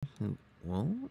Whoa, whoa,